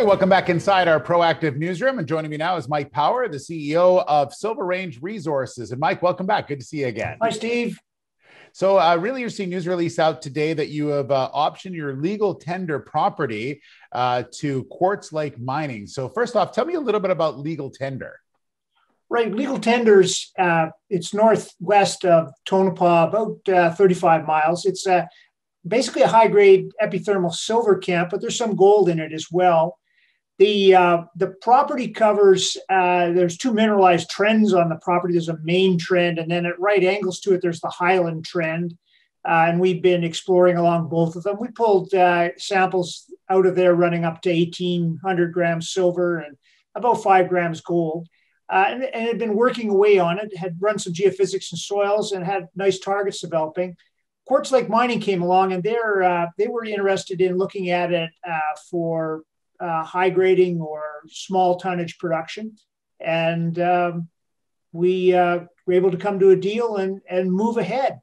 right, welcome back inside our proactive newsroom. And joining me now is Mike Power, the CEO of Silver Range Resources. And Mike, welcome back. Good to see you again. Hi, Steve. So, uh, really interesting news release out today that you have uh, optioned your legal tender property uh, to Quartz Lake Mining. So, first off, tell me a little bit about legal tender. Right, legal tenders. Uh, it's northwest of Tonopah, about uh, 35 miles. It's uh, basically a high grade epithermal silver camp, but there's some gold in it as well. The, uh, the property covers, uh, there's two mineralized trends on the property. There's a main trend, and then at right angles to it, there's the Highland trend. Uh, and we've been exploring along both of them. We pulled uh, samples out of there running up to 1,800 grams silver and about five grams gold. Uh, and, and had been working away on it, had run some geophysics and soils and had nice targets developing. Quartz Lake Mining came along and they're, uh, they were interested in looking at it for uh, high grading or small tonnage production. And um, we uh, were able to come to a deal and, and move ahead.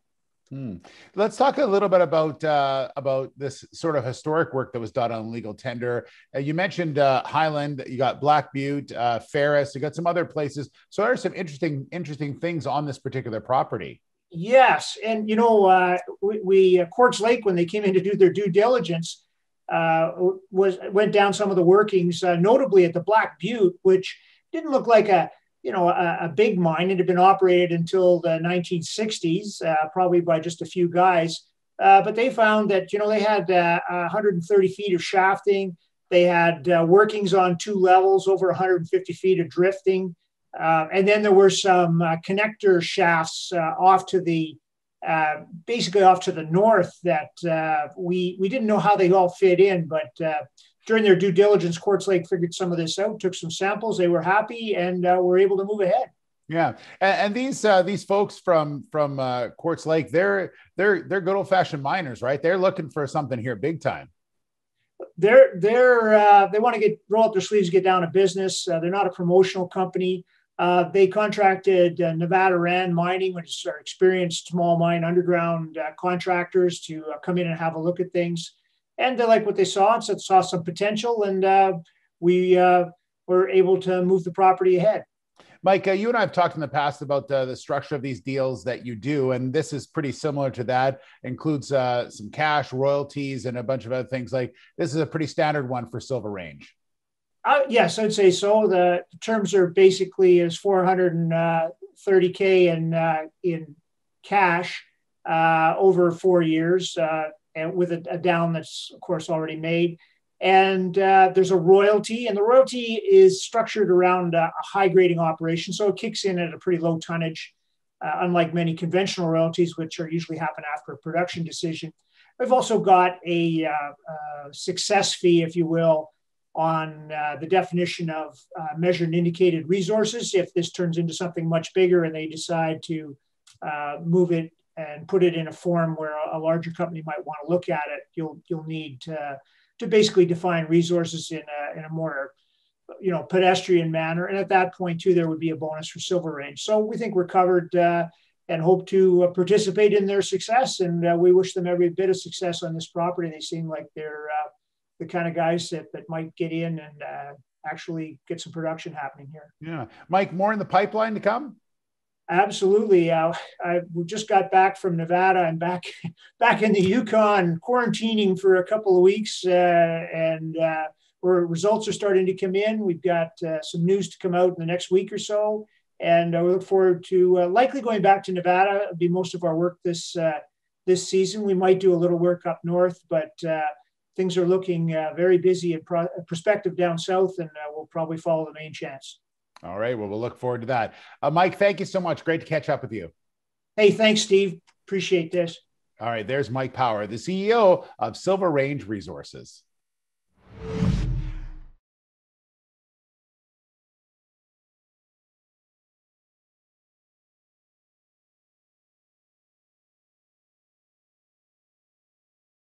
Hmm. Let's talk a little bit about uh, about this sort of historic work that was done on legal tender. Uh, you mentioned uh, Highland, you got Black Butte, uh, Ferris, you got some other places. So there are some interesting interesting things on this particular property. Yes, and you know uh, we, we uh, Quartz Lake when they came in to do their due diligence, uh, was went down some of the workings, uh, notably at the Black Butte, which didn't look like a you know a, a big mine. It had been operated until the 1960s, uh, probably by just a few guys. Uh, but they found that you know they had 130 uh, feet of shafting. They had uh, workings on two levels, over 150 feet of drifting, and then there were some connector shafts off to the uh, basically off to the north that uh, we we didn't know how they all fit in, but uh, during their due diligence, Quartz Lake figured some of this out, took some samples, they were happy, and uh, were able to move ahead. Yeah, and, and these uh, these folks from from Quartz Lake, they're they're they're good old fashioned miners, right? They're looking for something here, big time. They're they're they want to get roll up their sleeves, get down to business. they're not a promotional company. Uh, they contracted uh, Nevada Rand Mining, which is our experienced small mine underground uh, contractors, to uh, come in and have a look at things. And they like what they saw and said, saw some potential, and uh, we uh, were able to move the property ahead. Mike, you and I have talked in the past about the structure of these deals that you do, and this is pretty similar to that. Includes some cash, royalties, and a bunch of other things. Like this is a pretty standard one for Silver Range. Uh, yes, I'd say so. The terms are basically is 430k in uh, in cash uh, over four years, uh, and with a, a, down that's of course already made. And uh, there's a royalty, and the royalty is structured around a, high grading operation, so it kicks in at a pretty low tonnage, uh, unlike many conventional royalties, which are usually happen after a production decision. We've also got a success fee, if you will on uh, the definition of uh, measured and indicated resources. If this turns into something much bigger and they decide to uh, move it and put it in a form where a, larger company might want to look at it, you'll you'll need to, to basically define resources in a, in a more you know pedestrian manner. And at that point too, there would be a bonus for Silver Range. So we think we're covered. Uh, and hope to uh, participate in their success. And uh, we wish them every bit of success on this property. They seem like they're the kind of guys that, that might get in and uh, actually get some production happening here. Yeah. Mike, more in the pipeline to come? Absolutely. Uh, I we just got back from Nevada and back back in the Yukon quarantining for a couple of weeks, uh, and uh, where results are starting to come in. We've got uh, some news to come out in the next week or so, and uh, we look forward to uh, likely going back to Nevada. It'll be most of our work this this season. We might do a little work up north, but things are looking uh, very busy in pro- perspective down south, and uh, we'll probably follow the main chance. All right. Well, we'll look forward to that. Uh, Mike, thank you so much. Great to catch up with you. Hey, thanks, Steve. Appreciate this. All right. There's Mike Power, the CEO of Silver Range Resources.